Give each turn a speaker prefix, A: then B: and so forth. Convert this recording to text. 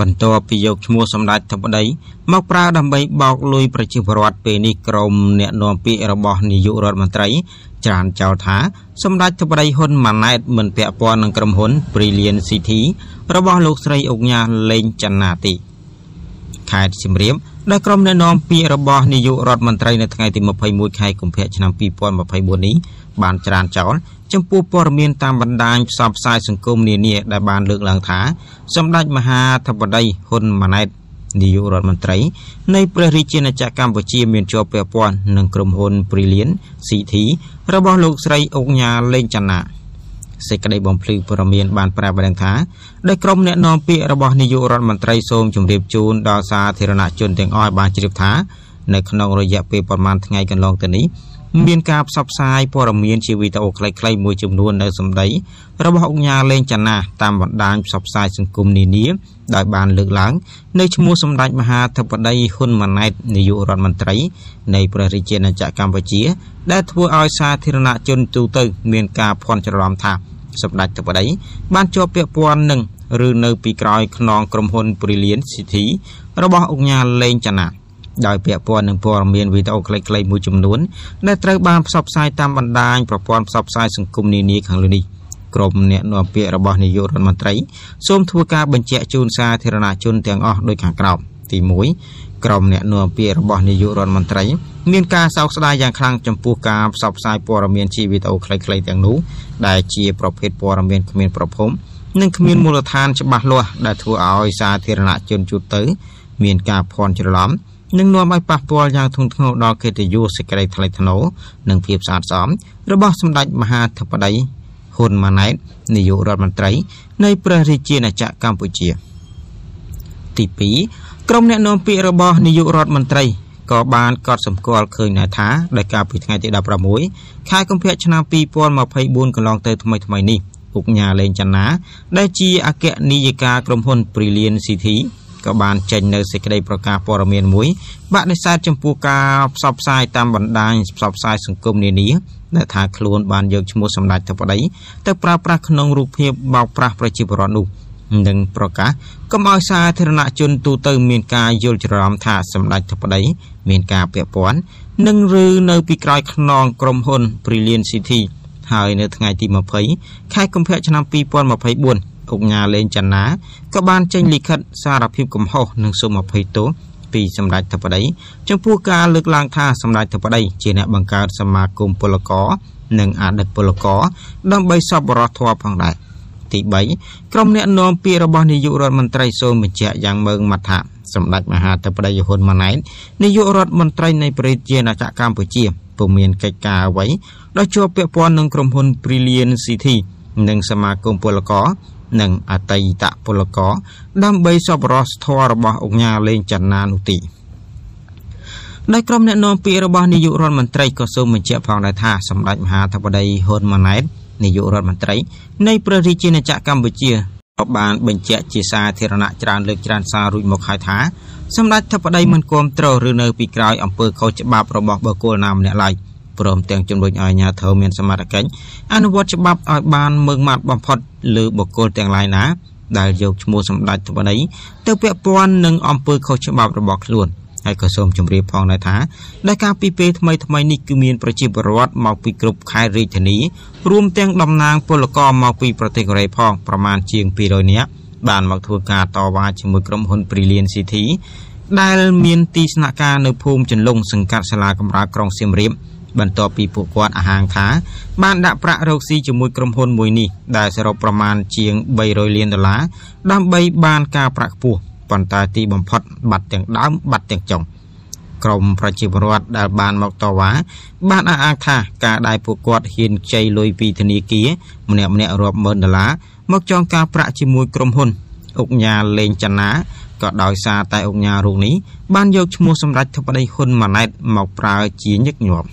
A: បន្ទាប់ពីយកឈ្មោះសម្ដេចធិបតីមកប្រើដើម្បីបោកលុយប្រជាពលរដ្ឋពេលនេះក្រមអ្នកនាំពាក្យរបស់នាយករដ្ឋមន្ត្រីច្រានចោលថាសម្ដេចធិបតីហ៊ុនម៉ាណែតមិនពាក់ព័ន្ធនឹងក្រុមហ៊ុន Brilliant City របស់លោកស្រីអុកញ៉ាលេងចន្ទនាទីខេត្តសៀមរាបដែលក្រុមអ្នកនាំពាក្យរបស់នាយករដ្ឋមន្ត្រីនៅថ្ងៃទី21ខែកុម្ភៈឆ្នាំ2024នេះ បានច្រានចោលចំពោះព័ត៌មានតាមបណ្ដាញផ្សព្វផ្សាយសង្គមនានាដែលបានលើកឡើងថាសម្ដេចមហាធិបតីហ៊ុនម៉ាណែតនាយករដ្ឋមន្ត្រីនៃព្រះរាជាណាចក្រកម្ពុជាមានជាប់ពាក់ព័ន្ធនឹងក្រុមហ៊ុន Brilliant CT របស់លោកស្រីអុកញ៉ាលេងចន្ទនាសេចក្តីបំភ្លឺព័ត៌មានបានប្រាប់បានថាដោយក្រុមអ្នកនាំពាក្យរបស់នាយករដ្ឋមន្ត្រីសូមជម្រាបជូនដល់សាធារណជនទាំងអស់ឲ្យបានជ្រាបថានៅក្នុងរយៈពេលប្រមាណថ្ងៃកន្លងទៅនេះ មានការផ្សព្វផ្សាយព័ត៌មានជាវីដេអូខ្លីៗមួយចំនួននៅសម្ដីរបស់អង្គការលេងចនាតាមបណ្ដាញផ្សព្វផ្សាយសង្គមនានាដោយបានលើកឡើងនៅឈ្មោះសម្ដេចមហាធិបតីហ៊ុនម៉ាណែតនាយករដ្ឋមន្ត្រីនៃព្រះរាជាណាចក្រកម្ពុជា ដែលធ្វើឲ្យសាធារណជនទូទៅ មានការភ័ន្តច្រឡំថាសម្ដេចធិបតីបានជាប់ពាក់ព័ន្ធនឹងឬនៅពីក្រោយខ្នងក្រុមហ៊ុន Brilliant City របស់អង្គការលេងចនា ដោយពាក់ព័ន្ធនឹងព័ត៌មានវីដេអូខ្លីៗមួយចំនួនដែលត្រូវបានផ្សព្វផ្សាយតាមបណ្ដាញប្រព័ន្ធផ្សព្វផ្សាយសង្គមនានាខាងលើនេះក្រុមអ្នកនាំពាក្យរបស់នាយករដ្ឋមន្ត្រីសូមធ្វើការបញ្ជាក់ជូនសាធារណជនទាំងអស់ដូចខាងក្រោមទី1ក្រុមអ្នកនាំពាក្យរបស់នាយករដ្ឋមន្ត្រីមានការសោកស្ដាយយ៉ាងខ្លាំងចំពោះការផ្សព្វផ្សាយព័ត៌មានជាវីដេអូខ្លីៗទាំងនោះដែលជាប្រភេទព័ត៌មានគ្មានប្រភពនិងគ្មានមូលដ្ឋានច្បាស់លាស់ដែលធ្វើឲ្យសាធារណជនជួបទៅ មានការភ័ន្តច្រឡំ នឹងនាំឲ្យប៉ះពាល់យ៉ាងធ្ងន់ធ្ងរដល់កិត្តិយសសេចក្តីថ្លៃថ្នូរនិងភាពស្អាតស្អំរបស់សម្ដេចមហាធិបតីហ៊ុនម៉ាណែតនាយករដ្ឋមន្ត្រីនៃព្រះរាជាណាចក្រកម្ពុជា ទី2ក្រុមអ្នកនាំពាក្យរបស់នាយករដ្ឋមន្ត្រីក៏បានកត់សម្គាល់ឃើញដែរថាដោយការពីថ្ងៃទី16ខែកុម្ភៈឆ្នាំ2024កន្លងទៅថ្មីថ្មីនេះពុកញ៉ាលេងចន្ទាដែលជាអគ្គនាយិកាក្រុមហ៊ុន Brilliant City ក៏បានចេញនៅសេចក្តីប្រកាសព័ត៌មានមួយ បាក់និស័យចំពោះការផ្សព្វផ្សាយតាមបណ្ដាញផ្សព្វផ្សាយសង្គមនានាដែលថាខ្លួនបានយកឈ្មោះសម្ដេចធិបតីទៅប្រើប្រាស់ក្នុងរូបភាពបោកប្រាស់ប្រជាពលរដ្ឋនោះនិងប្រកាសកុំឲ្យសាធារណជនទូទៅមានការយល់ច្រឡំថាសម្ដេចធិបតីមានការពាក់ព័ន្ធនឹងឬនៅពីក្រោយខ្នងក្រុមហ៊ុន Brilliant City ហើយនៅថ្ងៃទី20ខែកុម្ភៈឆ្នាំ2024 ឧកញ៉ាលេងចនាក៏បានចេញលិខិតសារភាពកំហុសនិងសូមអភ័យទោសពីសម្ដេចធិបតីចំពោះការលើកឡើងថាសម្ដេចធិបតីជាអ្នកបង្កើតសមាគមពលករនិងអតីតពលករដើម្បីសប្បុរសធម៌ផងដែរទី3ក្រុមអ្នកនាំពាក្យរបស់នាយករដ្ឋមន្ត្រីសូមបញ្ជាក់យ៉ាងម៉ឺងម៉ាត់ថាសម្ដេចមហាធិបតីហ៊ុនម៉ាណែតនាយករដ្ឋមន្ត្រីនៃប្រជាណាចក្រកម្ពុជាពុំមានកិច្ចការអ្វីដោយជាប់ពាក់ព័ន្ធនឹងក្រុមហ៊ុន Brilliant City និងសមាគមពលករ និងអតីតពលករដើម្បីសពរសធររបស់អង្គការលេងចន្ទានោះទីដោយក្រុមអ្នកនាំពាក្យរបស់នាយករដ្ឋមន្ត្រីក៏សូមបញ្ជាក់ផងដែរថាសម្ដេចមហាធិបតីហ៊ុនម៉ាណែតនាយករដ្ឋមន្ត្រីនៃព្រះរាជាណាចក្រកម្ពុជាក៏បានបញ្ជាក់ជាសាធារណៈច្រើនលើកច្រើនសាររួចមកហើយថាសម្ដេចធិបតីមិនគ្រប់គ្រងឬនៅពីក្រោយអំពើខុសច្បាប់របស់បុគ្គលណាម្នាក់ឡើយ។ ព្រមទាំងជំរុញឲ្យអាជ្ញាធរមានសមត្ថកិច្ចអនុវត្តច្បាប់ឲ្យបានម៉ឺងម៉ាត់បំផុតលើបុគ្គលទាំងឡាយណាដែលយកឈ្មោះសម្ដេចធិបតីទៅពាក់ព័ន្ធនឹងអំពើខុសច្បាប់របស់ខ្លួនហើយក៏សូមជម្រាបផងដែរថាដែលការពីពេលថ្មីថ្មីនេះគឺមានប្រជាពលរដ្ឋមកពីគ្រប់ខេត្តរាជធានីរួមទាំងតំណាងពលករមកពីប្រទេសកូរ៉េផងប្រមាណជាង200នាក់បានមកធ្វើការតវ៉ាជាមួយក្រុមហ៊ុន Brilliant City ដែលមានទីស្នាក់ការនៅភូមិចន្លង់សង្កាត់សាលាកំរើក្រុងសៀមរាបបន្ទាប់ពីពួកគាត់អះអាងថាបានដាក់ប្រាក់រកស៊ីជាមួយក្រុមហ៊ុនមួយនេះដែលសរុបប្រមាណជាង300លានដុល្លារដើម្បីបានការប្រាក់ខ្ពស់ប៉ុន្តែទីបំផុតបាត់ទាំងដើមបាត់ទាំងចុងក្រមប្រជាពលរដ្ឋដែលបានមកតវ៉ាបានអះអាងថាការដែលពួកគាត់ហ៊ានខ្ចីលុយពីធនាគារម្នាក់ម្នាក់រាប់ម៉ឺនដុល្លារមកចងការប្រាក់ជាមួយក្រុមហ៊ុនអុកញ៉ាលេងចនាក៏ដោយសារតែអុកញ៉ារូបនេះបានយកឈ្មោះសម្ដេចធិបតីហ៊ុនម៉ាណែតមកប្រើជាញឹកញាប់